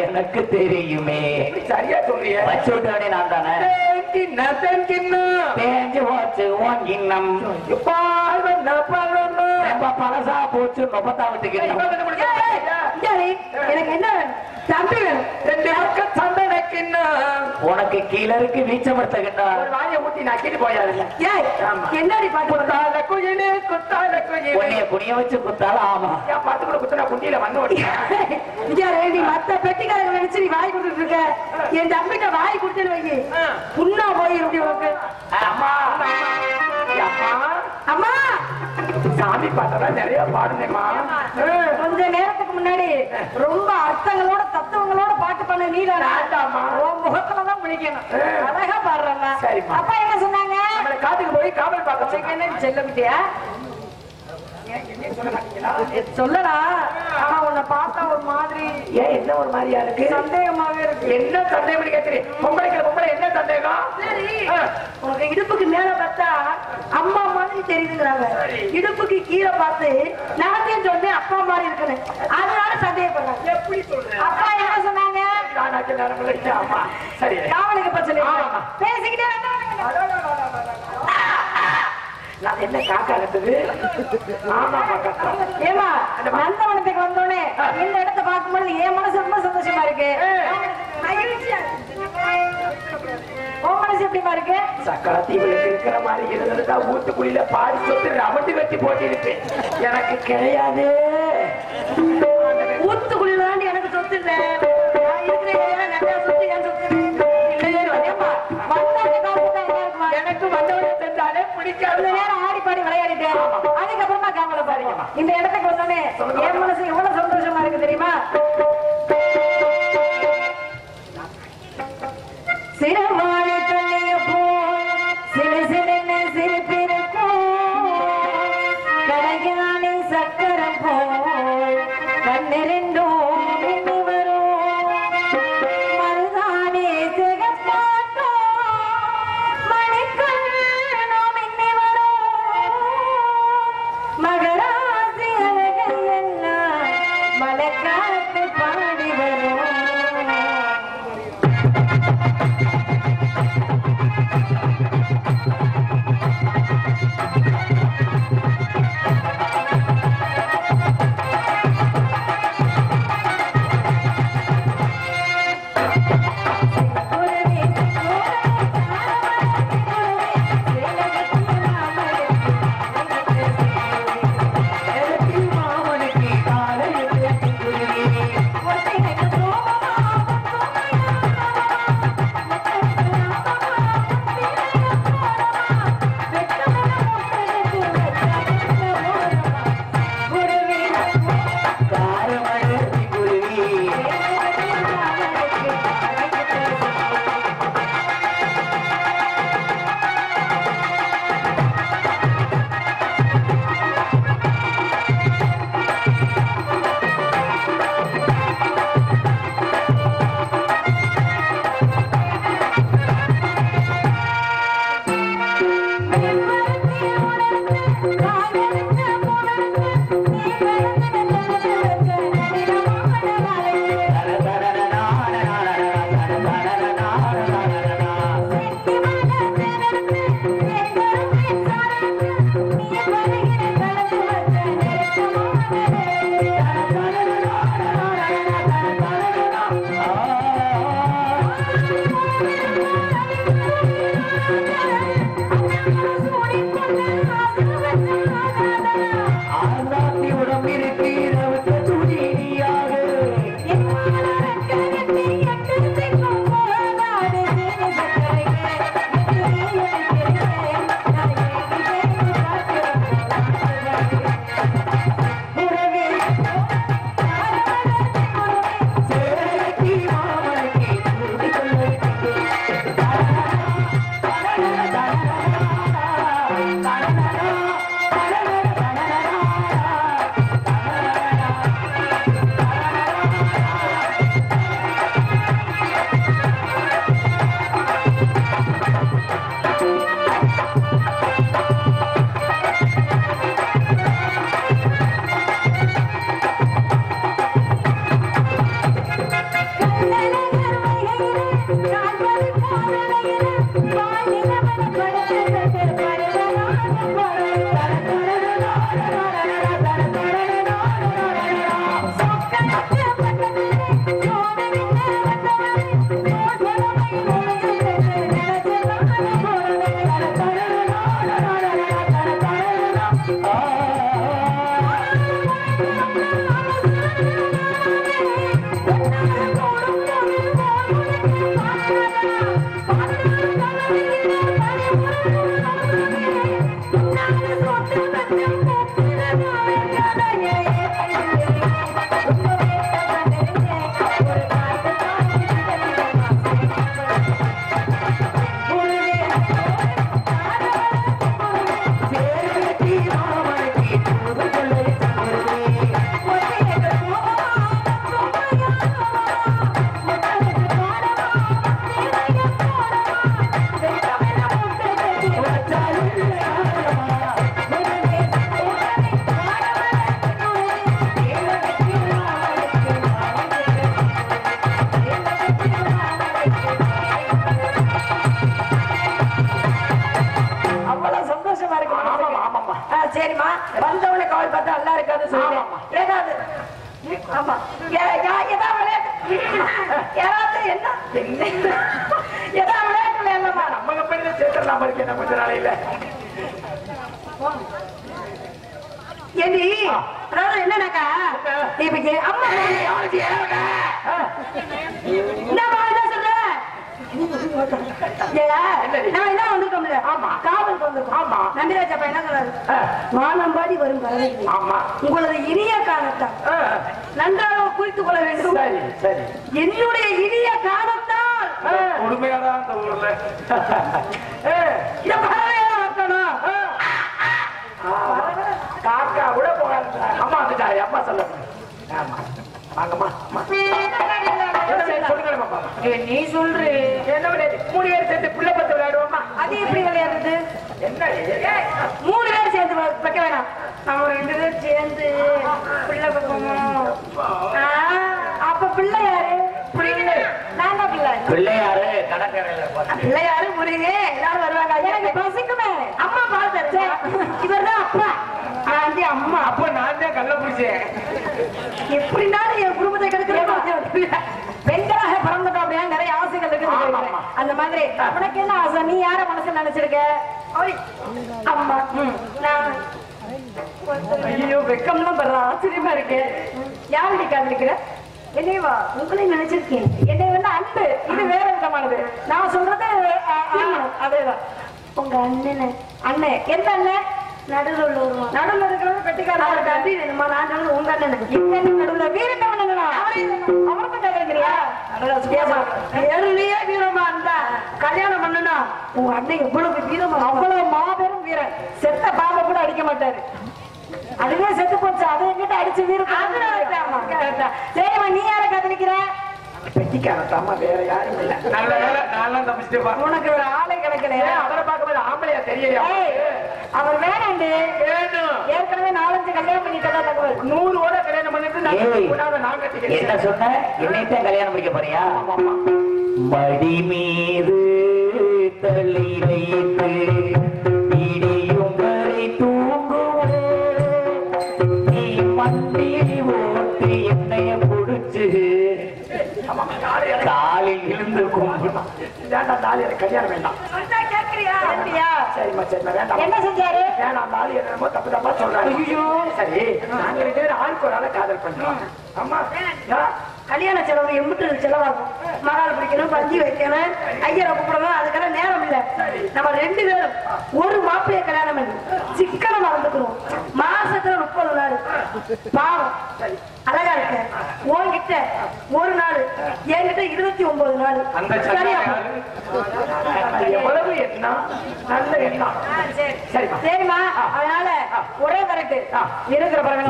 எனக்கு தெரியுமே. சரியா சொல்றிய? வச்சு விட்டவனே நான் தானே தேஞ்சு போச்சு உன் கிண்ணம் பழசா போச்சு முப்பத்தாவட்டு கிண்ணம் எனக்கு என்ன தம்பி வேணும் உனக்கு கீழ இருக்கு வீச்சமர்த்த கிண்ணம் ஏய் என்னடி பாட்டு உன்னைய குனிய வச்சு குத்தாலும் ஆமா. இங்க நீ மத்த பெட்டிக்காரங்க நினைச்சு நீ வாய் கொடுத்துட்டு இருக்க. என் தம்பிட்ட வாய் கொடுத்துட்டு வை புண்ணா போய் உனக்கு. அம்மா. அம்மா. சாமி பாட்டெல்லாம் நிறைய பாடுனேம்மா. கொஞ்ச நேரத்துக்கு முன்னாடி ரொம்ப அர்த்தங்களோட தத்துவங்களோட பாட்டு பண்ண நீதானா வேண்டாம்மா. உன் முகத்துல தான் முடிக்கணும் அழகா பாடுறா சரிம்மா. அப்பா என்ன சொன்னாங்க? காட்டுக்கு போய் காவல் பார்க்க என்ன செல்ல விட்டியா சொல்லடா. ஆனா உன்னை பார்த்தா ஒரு மாதிரி ஏன் என்ன ஒரு மாதிரியா இருக்கு? சந்தேகமாவே இருக்கு. என்ன சந்தேகம் கேட்கிறேன் பொம்பளைக்கு பொம்பளை என்ன சந்தேகம். உனக்கு இடுப்புக்கு மேல பார்த்தா அம்மா மாதிரி தெரியுதுங்கிறாங்க. இடுப்புக்கு கீழே பார்த்து நாத்தையும் சொன்னேன் அப்பா மாதிரி இருக்குன்னு. அதனால சந்தேகப்படுறாங்க. எப்படி சொல்றேன் அப்பா என்ன சொன்னாங்க? காவலுக்கு பிரச்சனை. பேசிக்கிட்டே. நான் என்ன காக்கா கட்டுது ஆமாமா கட்டம் ஏமா நந்தவனத்துக்கு வந்தோடனே இந்த இடத்தை பார்க்கும்போது என் மனசு ரொம்ப சந்தோஷமா இருக்கு. இருக்கிற மாதிரி இருந்திருந்தா ஊத்துக்குழியில பாதி சொத்து ரமட்டி வெட்டி போட்டிருப்பேன். எனக்கு கிடையாது. கொஞ்ச நேரம் ஆடி பாடி விளையாடிட்டு அதுக்கப்புறமா கேமரா பாருங்க இந்த இடத்துக்கு வந்தோடனே என் மனசு எவ்வளவு சந்தோஷமா இருக்கு தெரியுமா? சிறுவாணி ஆமா. ஏதாவது விளையாட்டு யாராவது என்ன? ஏதாவது விளையாட்டு விளையாடலாமா நம்ம கம்பெனில சேர்த்துடலாம். இருக்கு என்ன கொஞ்ச நாளையில. ஏண்டி? அதாவது என்னன்னாக்கா? இப்ப அம்மா வானம்பாடி வரும் உங்களது இனிய காலத்தான் ஆ, நன்றாக குறித்துக் கொள்ள வேண்டும். என்னுடைய இனிய காலத்தால். கொடுமையாடா அந்த ஊர்ல. காக்கா கூட போகாது அம்மா வந்துட்டாரு. அம்மா சொல்ல ஆமா. வாங்கம்மா. நீ சொல்ற. என்ன மூணு பேர் சேர்ந்து பிள்ளை பத்து விளையாடுவோமா? அது எப்படி விளையாடுறது? மூணு பேர் சேர்ந்து வைக்க வேணாம். நம்ம ரெண்டு பேர் சேர்ந்து பிள்ளை ஆ, அப்ப பிள்ளை யாரு? பிள்ளை நான் தான் பிள்ளை. பிள்ளையாரு கடற்கரையில பிள்ளை யாரு? முருகே. எல்லாரும் வருவாங்க. எனக்கு பசிக்குமே. அம்மா பால் தருச்சு இவர் தான் அப்பா. வந்து அம்மா. அப்ப நான் தான் கள்ள பிடிச்சேன் எப்படினாலும் என் குடும்பத்தை கெடுக்கிறேன் பெண்களாக பிறந்துட்டோம் அப்படின்னா நிறைய ஆசைகள் ஆமா, இருக்குது ஆமா. அந்த மாதிரி உனக்கு என்ன ஆசை? நீ யார மனசுல நினைச்சிருக்க? அம்மா நான் ஐயோ வெக்கம்லாம் படுற ஆச்சரியமா இருக்கு. யாருடைய காதலிக்கிற? என்னையவா? உங்களை நினைச்சிருக்கேன். என்னை வந்து அன்பு. இது வேற விதமானது. நான் சொல்றது அதேதான். உங்க அண்ணன். அண்ணன் எந்த அண்ணன் நடுவில் உள்ளவருமா? நடுவில் இருக்கிறவங்க பெட்டிக்காரர் கட்டி வேணுமா? நான் உங்க அண்ணன். எங்க அண்ணன் நடுவில் வீரன் அண்ணனா அவருக்கு ஏழுலயே வீரமா இருந்தா கல்யாணம் பண்ணனா உங்க அண்ணன் எவ்வளவு வீரமா அவ்வளவு மாபெரும் வீரன். செத்த பாம்பை கூட அடிக்க மாட்டாரு. அதுவே செத்து போச்சு. அதை எங்கிட்ட அடிச்சு வீரம் சரிம்மா நீ யார காதலிக்கிற? பெட்டிக்காரத்தாமா வேற யாரும் இல்ல. நல்ல வேலை. நான்லாம் தப்பிச்சுட்டு உனக்கு ஒரு ஆளை கிடைக்கலையா? ஏன் அவரை பார்க்கும்போது ஆம்பளையா தெரியலையா ஏய், அவர் வேணாண்டு. வேணும் ஏற்கனவே நாலஞ்சு கல்யாணம் பண்ணிட்டதா தகவல். நூறு ஓட கல்யாணம் பண்ணிட்டு என்ன சொன்ன? என்னைத்தான் கல்யாணம் முடிக்க போறியா? மடி மீது தலை வைத்து இடியும் வரை தூங்குவோம். நீ மண்டியை ஓட்டு என்னைய புடிச்சு காலில் இருந்து கும்பிடும் கல்யாணம் வேண்டாம். சரிம்மா சரிம்மா வேண்டாம். என்ன செஞ்சாரு? வேணாம் தாலி என்னமோ தப்பு தப்பா ஐயோ. சரி நாங்க ரெண்டு பேரும் ஆளுக்கு ஒரு ஆளை காதல் பண்றோம். அம்மா? கல்யாண செலவு எம்பிட்டு செலவாகும் மகால் பிடிக்கணும் பந்தி வைக்கணும் ஐயரை கூப்பிடணும் அதுக்கெல்லாம் நேரம் இல்ல. நம்ம ரெண்டு பேரும் ஒரு மாப்பிள்ளைய கல்யாணம் பண்ணி சிக்கனம் மறந்துக்கிறோம். மாசத்துல முப்பது நாள். பாவம். அழகா இருக்க. உன்கிட்ட ஒரு நாள் என்கிட்ட இருபத்தி ஒன்பது நாள். சரியா? எவ்வளவு எண்ணம்? நல்ல எண்ணம். சரிம்மா. அதனால ஒரே கரெக்ட். இருக்கிற பிறகு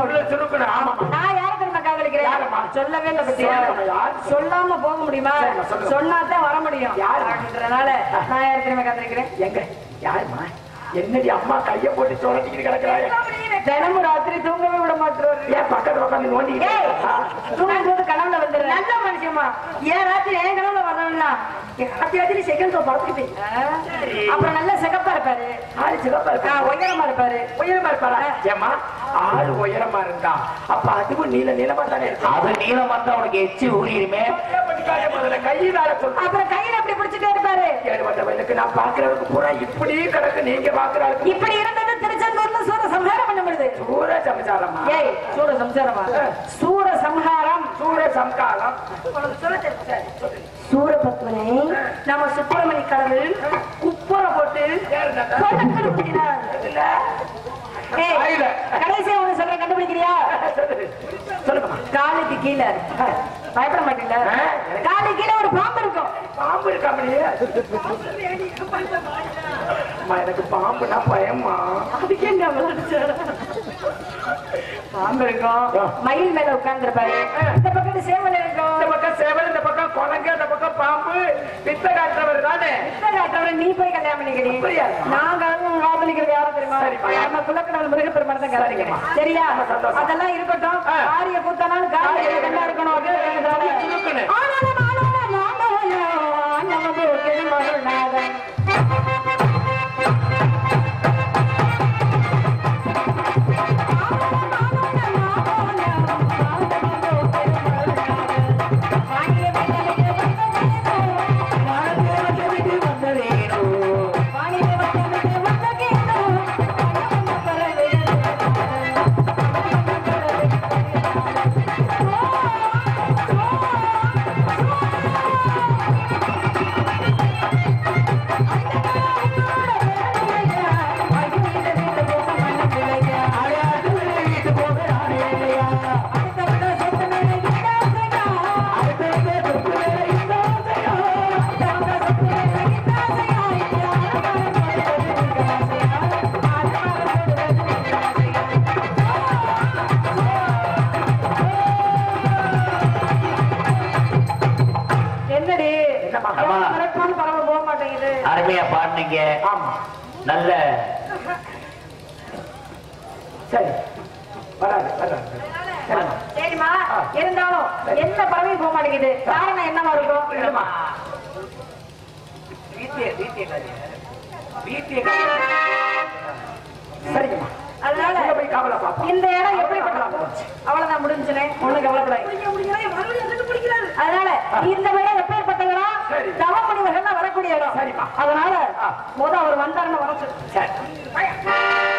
நான் யாரை சொல்லவே யார்? சொல்லாம போக முடியுமா? சரிம்மா, சொல்லுங்க. சொன்னா தான் வர முடியும். யார்? அப்படின்றனால நான் தெரியுமா காதலிக்கிறேன் எங்க? யாருமா என்னடி அம்மா கைய போட்டு சுரட்டிக்கிட்டு கிடக்குறாங்க தினமும் ராத்திரி தூங்கவே விட மாட்டுறாரு. ஏன் பக்கத்துல உட்காந்து இருக்கா? தூங்கும் போது கனவுல வந்துடுற நல்ல மனுஷமா ஏன் ராத்திரி ஏன் கனவுல வரணும்னா ராத்திரி செகண்ட் ஷோ படத்துக்கு அப்புறம் நல்ல சிகப்பா இருப்பாரு. ஆளு சிவப்பா ஆ, இருக்கா உயரமா இருப்பாரு. உயரமா இருப்பாரா? ஏமா ஆளு உயரமா இருந்தா. அப்ப அதுவும் நீல நீளமா தானே இருக்கும் அது நீளம் வந்தா உனக்கு எச்சி ஊறிடுமே. கையினால அப்புறம் கையில அப்படி பிடிச்சிட்டே இருப்பாரு. ஏழு வந்த வயலுக்கு நான் பாக்குறதுக்கு பூரா இப்படி கிடக்கு நீங்க பாக்குறாளுக்கு இப்படி இருந்தது திருச்செந்தூர்ல பண்ணப்படுது சூர ஏய் சூர சம்சாரமா? சூர. சம்ஹாரம். சூர சம்காரம். சூரபத்மனை நம்ம சுப்பிரமணி கடவுள் குப்புற போட்டு வாயில. கடைசியா ஒண்ணு சொல்றேன் கண்டுபிடிக்கிறியா? காலுக்கு கீழே பயப்பட மாட்டீங்களா. காலுக்கு கீழே ஒரு பாம்பு இருக்கும். பாம்பு இருக்கா அம்மா எனக்கு பாம்புனா பயம்மா அதுக்கு எங்க பாம்பு இருக்கும் மயில் மேல உட்கார்ந்துருப்பாரு இந்த பக்கத்து சேவல் இந்த இருக்கும் பக்கம் சேவல் இந்த பக்கம் குரங்கு இந்த பக்கம் பாம்பு வித்த காட்டுறவர் தானே காட்டுறவரை நீ போய் கல்யாணம் பண்ணிக்கிறீ அப்படியா? நான் காதலிக்கிறது யாரும் தெரியுமா. நம்ம குலக்கடவுள் முருகப்பெருமான் தான் காதலிக்கிறேன் சரியா. அதெல்லாம் இருக்கட்டும். ஆரிய கூத்தானாலும் காதலிக்க கண்டா இருக்கணும். ஆனாலும் ஆனாலும் ஆனாலும் நமக்கு திருமருநாதன் நல்ல. சரி வராது வராது. சரிம்மா. சரிம்மா. இருந்தாலும் எந்த பறவையும் போக மாட்டேங்குது. காரணம் என்னவா இருக்கும் இல்லம்மா. சரிங்கம்மா அதனால போய் காவலா பாப்போம் இந்த இடம் எப்படிப்பட்ட அவ்வளவுதான் முடிஞ்சுனே ஒண்ணு கவலைப்படாது அதனால இந்த தவப்பணிவர்கள் வரக்கூடிய இடம். அதனால முதல் அவர் வந்தாருன்னு வர சொல்லு.